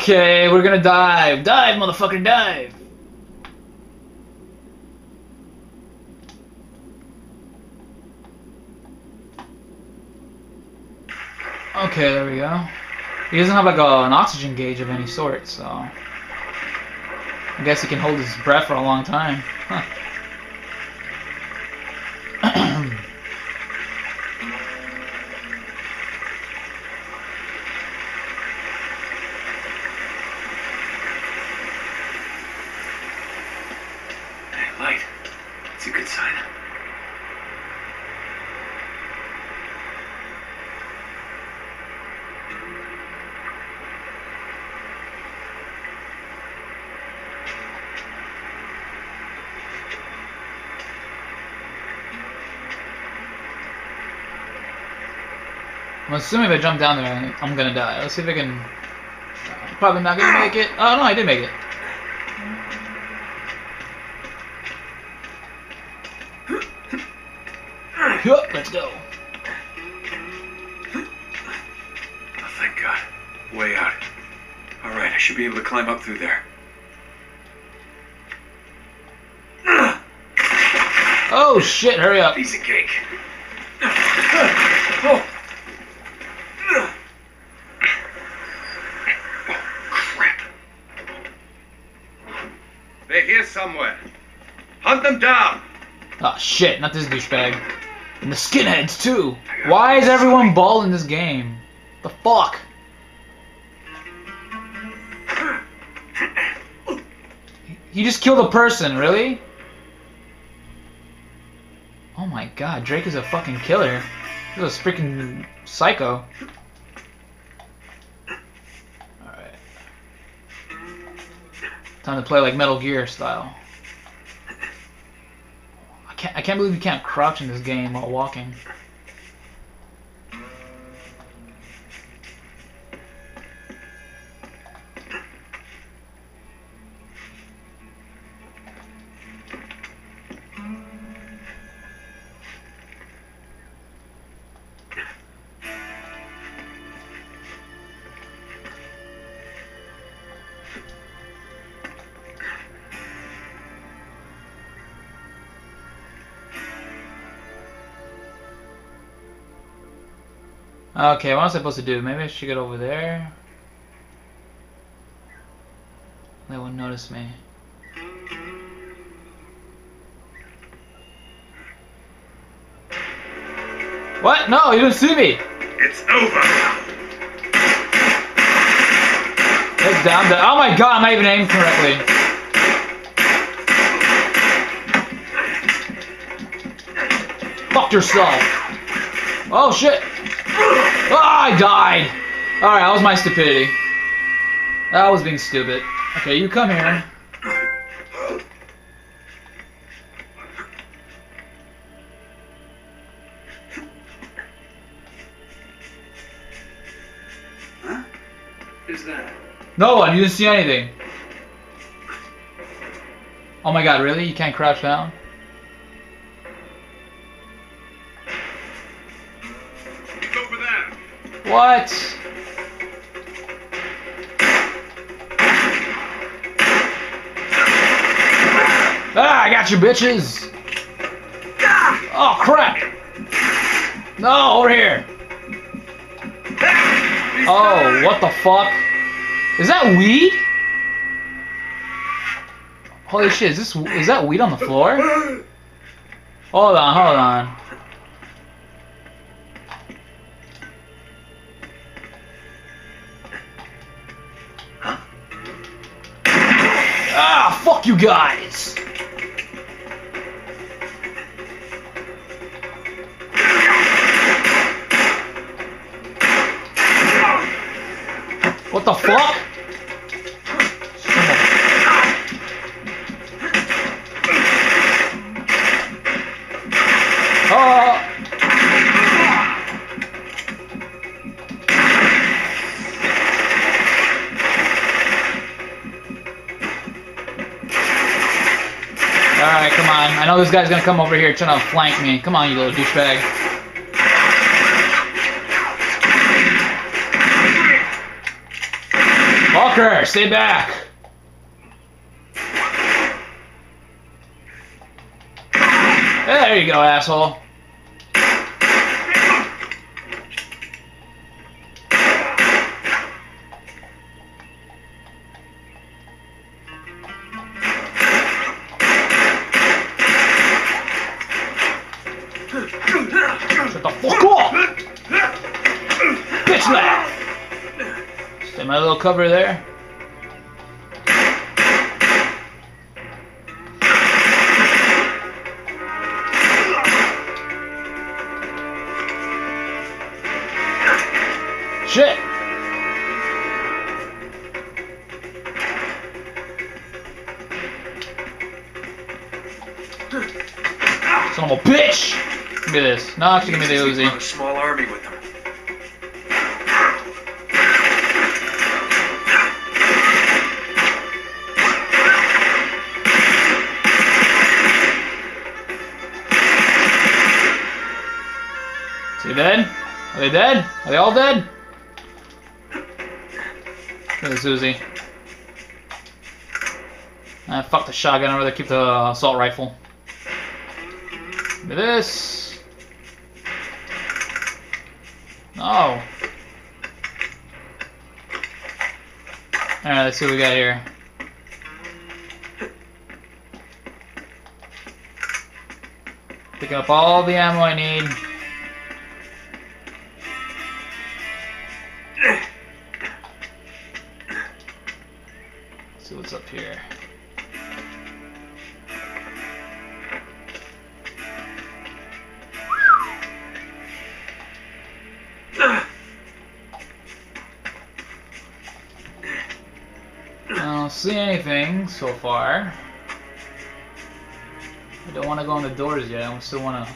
Okay, we're gonna dive. Dive, motherfucker, dive. Okay, there we go. He doesn't have like a, an oxygen gauge of any sort, so I guess he can hold his breath for a long time. Huh. Hey, light. It's a good sign. I'm assuming if I jump down there, I'm gonna die. Let's see if I can. Uh, probably not gonna make it. Oh no, I did make it. Yup, Let's go. Oh, thank God. Way out. All right, I should be able to climb up through there. Oh shit! Hurry up. Piece of cake. Oh, crap. They're here somewhere. Hunt them down. Oh shit! Not this douchebag. And the skinheads too. Why is everyone bald in this game? The fuck? He just killed a person, really? Oh my god, Drake is a fucking killer. He's a freaking psycho. Alright. Time to play like Metal Gear style. I can't, I can't believe you can't crouch in this game while walking. Okay, what am I supposed to do? Maybe I should get over there. They won't notice me. What? No, you didn't see me. It's over. It's down there. Oh my god, I'm not even aiming correctly. Fuck yourself. Oh shit. Ah, I died. Alright, that was my stupidity. That was being stupid. Okay, you come here. Who's that? No one, you didn't see anything. Oh my god, really? You can't crouch down? What? Ah, I got you, bitches! Oh, crap! No, over here! Oh, what the fuck? Is that weed? Holy shit, is this is that weed on the floor? Hold on, hold on. You guys! What the fuck? This guy's gonna come over here trying to flank me. Come on, you little douchebag. Walker, stay back. There you go, asshole. Shut the fuck up! Bitch slap! Stay my little cover there. No, actually, give me the Uzi. A small army with them. Is he dead? Are they dead? Are they all dead? There's Uzi. Ah, fuck the shotgun. I'd rather keep the assault rifle. Give me this. No. Alright, let's see what we got here. Pick up all the ammo I need. Don't see anything so far. I don't want to go on the doors yet. I still want to.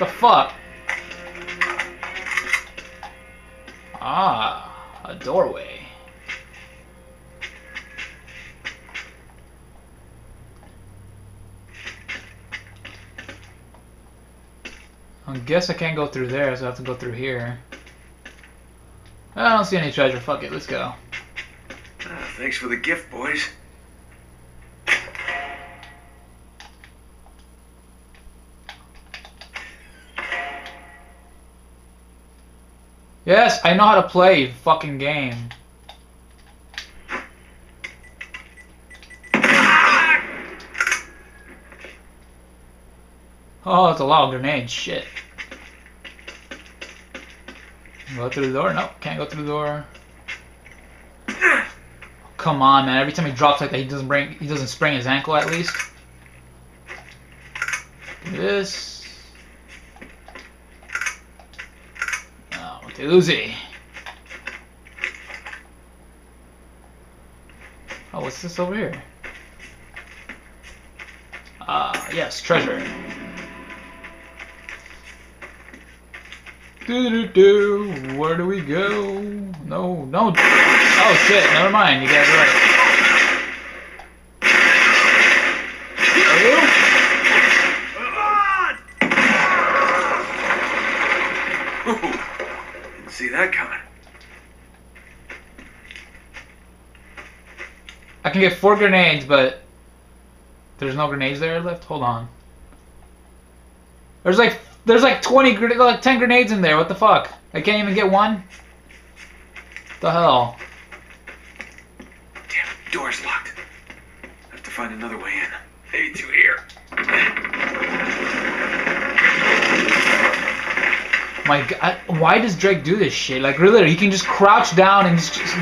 The fuck? Ah, a doorway. I guess I can't go through there, so I have to go through here. I don't see any treasure. Fuck it, let's go. Ah, thanks for the gift, boys. Yes, I know how to play fucking game. Oh, it's a lot of grenades. Shit. Go through the door? Nope, can't go through the door. Come on, man. Every time he drops like that, he doesn't bring he doesn't sprain his ankle at least. This. Oh, with. Oh, what's this over here? Ah, yes, treasure. Do do do. Where do we go? No, no. Oh shit. Never mind. You guys are right. Are you? Ooh, didn't see that coming. I can get four grenades, but there's no grenades there left. Hold on. There's like there's like 20 like 10 grenades in there. What the fuck? I can't even get one. The hell? Damn, door's locked. I have to find another way in. Maybe through here. My God, why does Drake do this shit? Like really, he can just crouch down and just, just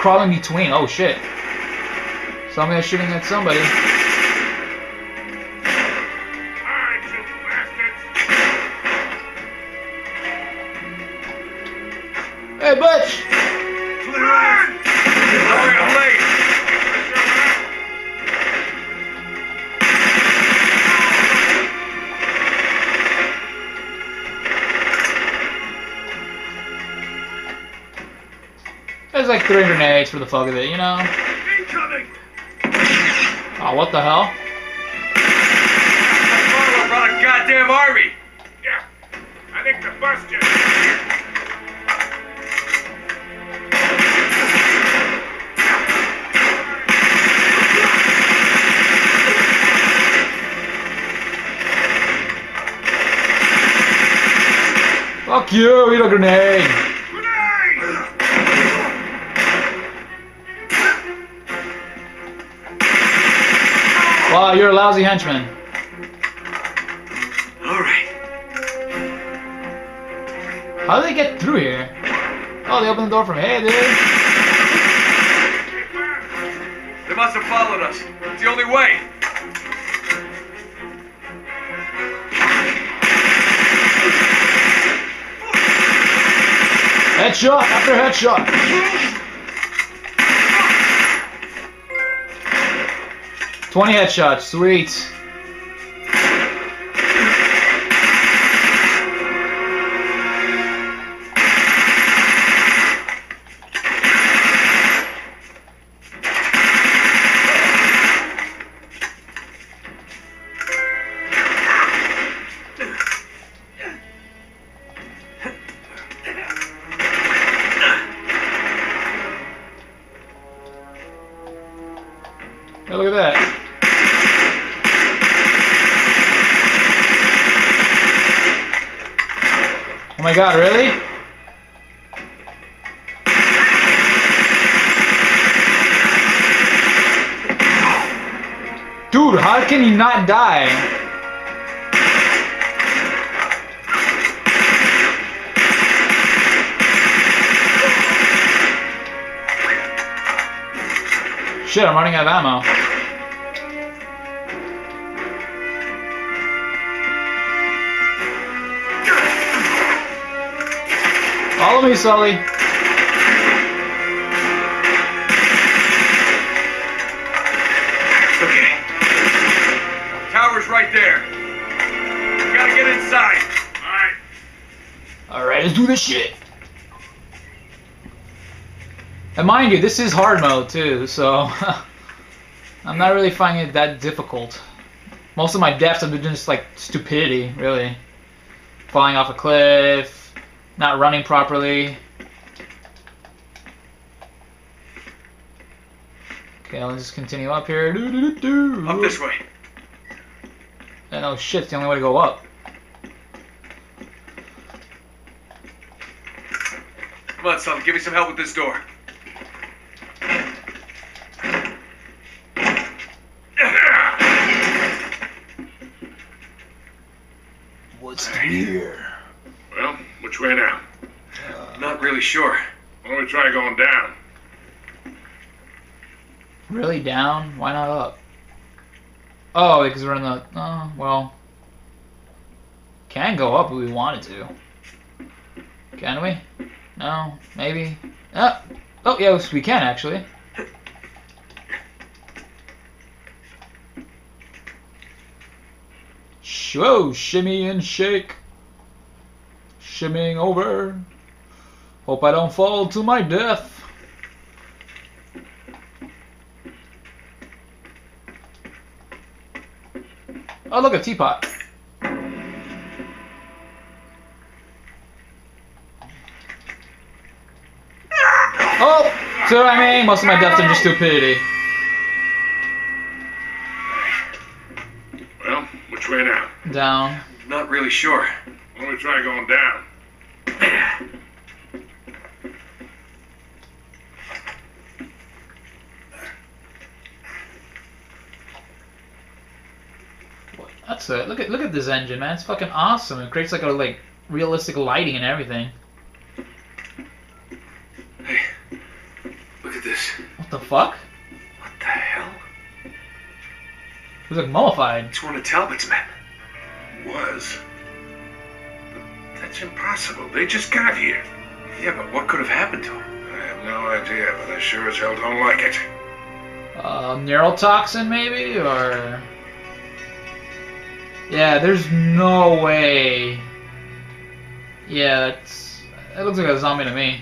crawl in between. Oh shit! Somebody's shooting at somebody. Throwing grenades for the fuck of it, you know? Incoming! Oh, what the hell? Marlowe brought a goddamn army! Yeah, I think the bust you. Fuck you, eat a! Grenade! Wow, you're a lousy henchman. All right. How do they get through here? Oh, they opened the door for me. Hey, dude. They must have followed us. It's the only way. Headshot after headshot. Twenty headshots, sweet. Look at that. My god, really? Dude, how can you not die? Shit, I'm running out of ammo. Follow me, Sully. Okay. Tower's right there. We gotta get inside. Alright, Alright, let's do this shit. And mind you, this is hard mode too, so I'm not really finding it that difficult. Most of my deaths have been just like stupidity, really. Falling off a cliff, not running properly. Okay, let's just continue up here. Doo, doo, doo. Up this way. And oh shit, it's the only way to go up. Come on, son. Give me some help with this door. What's here? well, which way now? Not really sure. Why don't we try going down? Really down? Why not up? Oh, because we're in the. Oh, well. Can go up if we wanted to. Can we? No, maybe. Ah. Oh, yes, we can actually. Whoa, shimmy and shake. Shimmying over. Hope I don't fall to my death. Oh, look, a teapot. Oh! So I mean, most of my deaths are just stupidity. Well, which way now? Down. Not really sure. Why don't we try going down? That's it. Look at look at this engine, man. It's fucking awesome. It creates like a like realistic lighting and everything. Hey, look at this. What the fuck? What the hell? It was like mummified. It's one of Talbot's men. Was. But that's impossible. They just got here. Yeah, but what could have happened to him? I have no idea, but I sure as hell don't like it. Uh, neurotoxin maybe or. Yeah, there's no way. Yeah, that's. It looks like a zombie to me.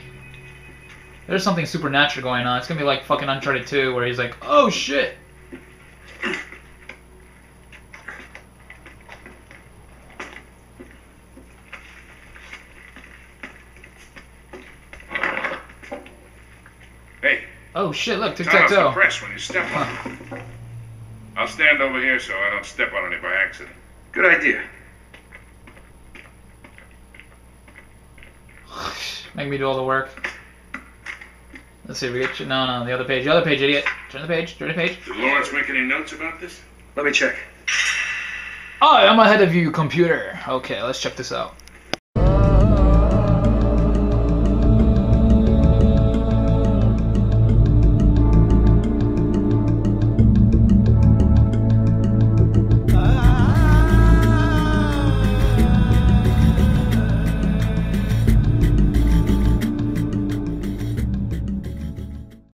There's something supernatural going on. It's gonna be like fucking Uncharted 2, where he's like, oh shit. Hey, Oh shit, look, tic turn tac off the toe. press when you step on. I'll stand over here so I don't step on it by accident. Good idea. Make me do all the work. Let's see if we get you. No, no, the other page. The other page, idiot. Turn the page. Turn the page. Did Lawrence make any notes about this? Let me check. Oh, I'm ahead of you, computer. Okay, let's check this out.